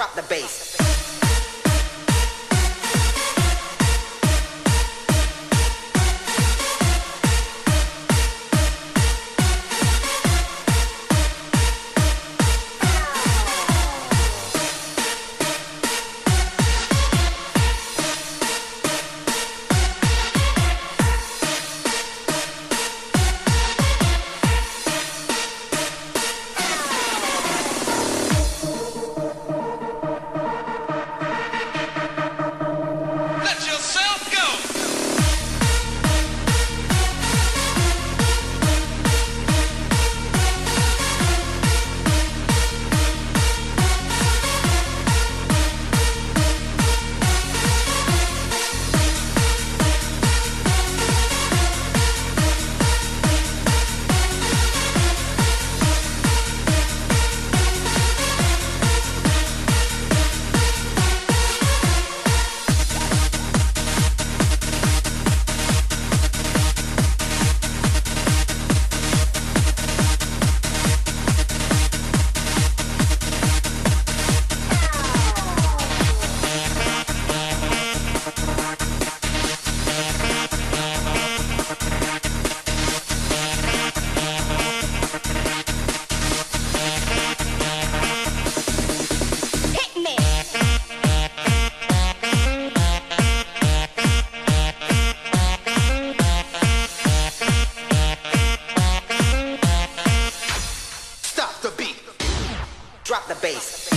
drop the bass. bass.